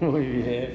Muy bien.